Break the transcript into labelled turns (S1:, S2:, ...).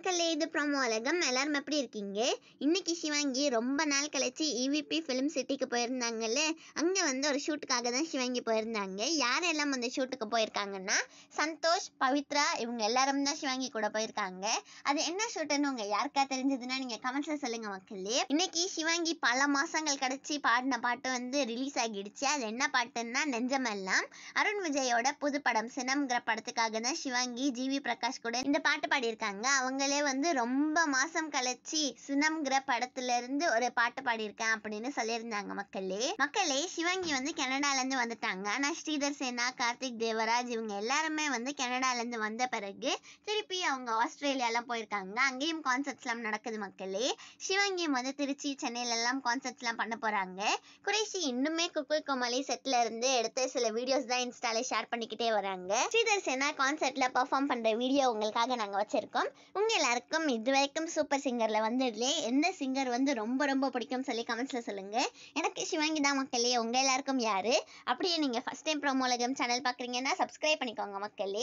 S1: மக்களே இது ப்ரோமோ உலகம் எல்லாரும் எப்படி இருக்கீங்க? இன்னைக்கு சிவாங்கி ரொம்ப நாள் கழிச்சு இவிபி ஃபிலிம் சிட்டிக்கு போயிருந்தாங்கல்ல? அங்கே வந்து ஒரு ஷூட்டுக்காக தான் சிவாங்கி போயிருந்தாங்க. யாரெல்லாம் அந்த ஷூட்டுக்கு போயிருக்காங்கன்னா சந்தோஷ் பவித்ரா இவங்க எல்லாரும் தான் சிவாங்கி கூட போயிருக்காங்க. அது என்ன ஷூட்டுன்னு உங்க யாருக்கா தெரிஞ்சதுன்னா நீங்க கமெண்ட்ஸ்ல சொல்லுங்க மக்களே. இன்னைக்கு சிவாங்கி பல மாசங்கள் கழிச்சு பாடின பாட்டு வந்து ரிலீஸ் ஆகிடுச்சு. அது என்ன பாட்டுன்னா நெஞ்சமெல்லாம். அருண் விஜயோட புது படம் சினம்ங்கிற படத்துக்காக தான் சிவாங்கி ஜிவி பிரகாஷ் கூட இந்த பாட்டு பாடியிருக்காங்க. அவங்களே வந்து ரொம்ப மாசம் கழிச்சு சுனம்ங்கிற படத்துல இருந்து ஒரு பாட்டு பாடியிருக்கேன் அப்படின்னு சொல்லியிருந்தாங்க மக்களே. மக்களே சிவங்கி வந்து கனடால இருந்து வந்துட்டாங்க. ஆனா ஸ்ரீதர் சேனா கார்த்திக் தேவராஜ் இவங்க எல்லாருமே வந்து கனடால இருந்து வந்த பிறகு திருப்பி அவங்க ஆஸ்திரேலியாலாம் போயிருக்காங்க. அங்கேயும் கான்சர்ட்ஸ் எல்லாம் நடக்குது மக்களே. சிவங்கியும் வந்து திருச்சி சென்னையில எல்லாம் கான்சர்ட்ஸ் எல்லாம் பண்ண போறாங்க. குறைஷி இன்னுமே குக்கு கோமாளி செட்ல இருந்து எடுத்து சில வீடியோஸ் தான் இன்ஸ்டால ஷேர் பண்ணிக்கிட்டே வராங்க. ஸ்ரீதர் சேனா கான்சர்ட்ல பெர்ஃபார்ம் பண்ற வீடியோ உங்களுக்காக நாங்க வச்சிருக்கோம். உங்க எல்லாருக்கும் இது வரைக்கும் சூப்பர் சிங்கர்ல வந்ததுலே எந்த சிங்கர் வந்து ரொம்ப ரொம்ப பிடிக்கும் சொல்லி கமெண்ட்ஸில் சொல்லுங்க. எனக்கு சிவாங்கி தான் மக்களே உங்க எல்லாருக்கும் யாரு? அப்படியே நீங்க ஃபர்ஸ்ட் டைம் ப்ரோமோலகம் சேனல் பார்க்குறீங்கன்னா சப்ஸ்கிரைப் பண்ணிக்கோங்க மக்களே.